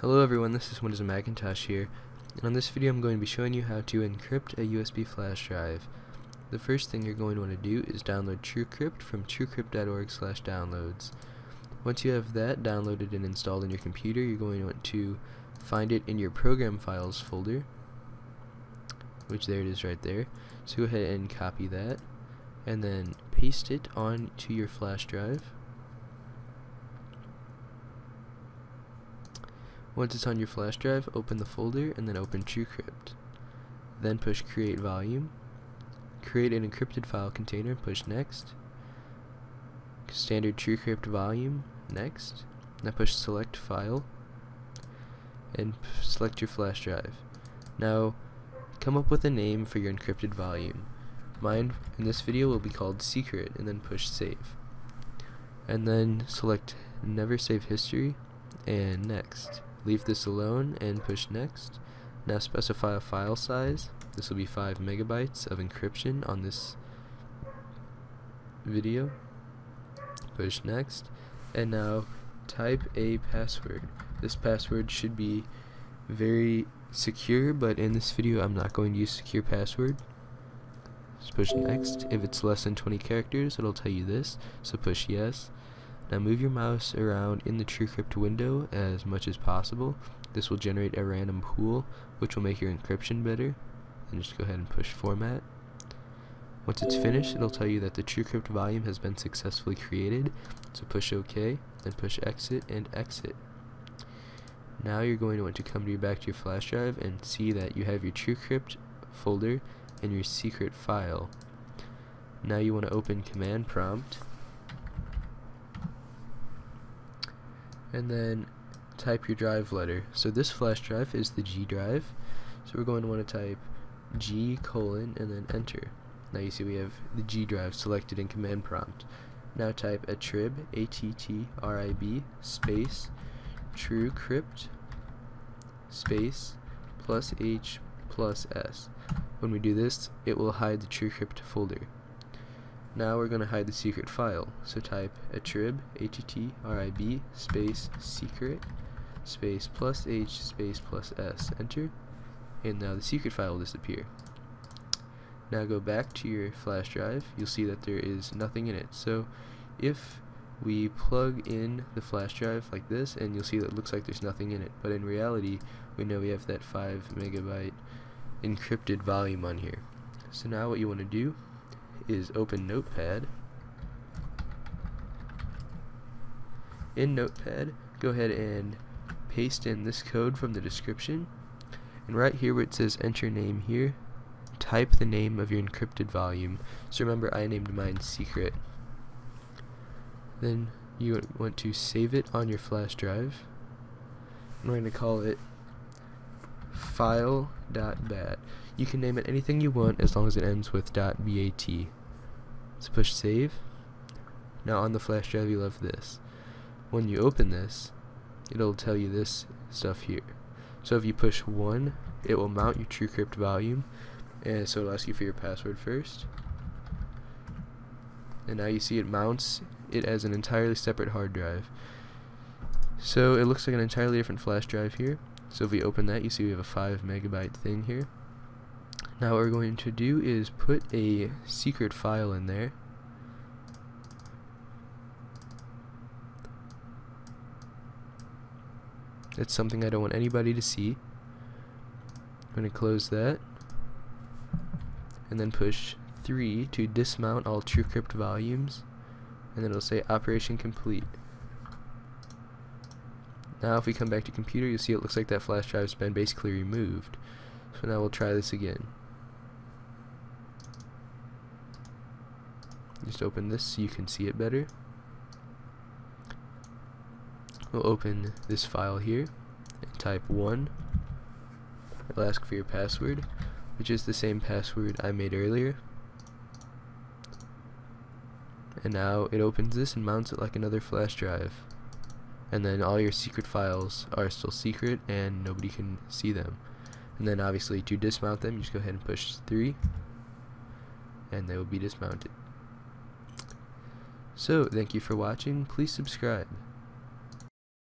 Hello everyone, this is Windows Macintosh here, and on this video I'm going to be showing you how to encrypt a USB flash drive. The first thing you're going to want to do is download TrueCrypt from truecrypt.org slash downloads. Once you have that downloaded and installed in your computer, you're going to want to find it in your program files folder, which there it is right there. So go ahead and copy that, and then paste it onto your flash drive. Once it's on your flash drive, open the folder and then open TrueCrypt. Then push Create Volume. Create an encrypted file container, push Next. Standard TrueCrypt volume, Next. Now push Select File and select your flash drive. Now come up with a name for your encrypted volume. Mine in this video will be called Secret and then push Save. And then select Never Save History and Next leave this alone and push next. Now specify a file size. This will be 5 megabytes of encryption on this video. Push next. And now type a password. This password should be very secure, but in this video I'm not going to use secure password. Just push next. If it's less than 20 characters, it'll tell you this, so push yes. Now move your mouse around in the TrueCrypt window as much as possible. This will generate a random pool which will make your encryption better. And just go ahead and push format. Once it's finished, it'll tell you that the TrueCrypt volume has been successfully created. So push OK, then push exit and exit. Now you're going to want to come to your back to your flash drive and see that you have your TrueCrypt folder and your secret file. Now you want to open command prompt and then type your drive letter. So this flash drive is the G drive. So we're going to want to type G colon and then enter. Now you see we have the G drive selected in command prompt. Now type attrib, A-T-T-R-I-B, space, TrueCrypt, space, plus H, plus S. When we do this, it will hide the TrueCrypt folder. Now we're going to hide the secret file. So type attrib, A-T-T-R-I-B, space, secret, space, plus H, space, plus S. Enter. And now the secret file will disappear. Now go back to your flash drive. You'll see that there is nothing in it. So if we plug in the flash drive like this, and you'll see that it looks like there's nothing in it. But in reality, we know we have that 5 megabyte encrypted volume on here. So now what you want to do is open Notepad. In Notepad, go ahead and paste in this code from the description. And right here where it says enter name here, type the name of your encrypted volume. So remember I named mine secret. Then you want to save it on your flash drive. I'm going to call it file.bat. You can name it anything you want as long as it ends with .bat. So push save. Now on the flash drive you'll have this. When you open this, it'll tell you this stuff here. So if you push 1, it will mount your TrueCrypt volume, and so it'll ask you for your password first. And now you see it mounts it as an entirely separate hard drive. So it looks like an entirely different flash drive here. So if we open that, you see we have a 5 megabyte thing here. Now what we're going to do is put a secret file in there. That's something I don't want anybody to see. I'm going to close that. And then push 3 to dismount all TrueCrypt volumes. And then it'll say operation complete. Now if we come back to computer, you'll see it looks like that flash drive's been basically removed. So now we'll try this again. Just open this so you can see it better. We'll open this file here and type 1. It'll ask for your password, which is the same password I made earlier. And now it opens this and mounts it like another flash drive. And then all your secret files are still secret and nobody can see them. And then obviously to dismount them, you just go ahead and push 3 and they will be dismounted. So, thank you for watching. Please subscribe.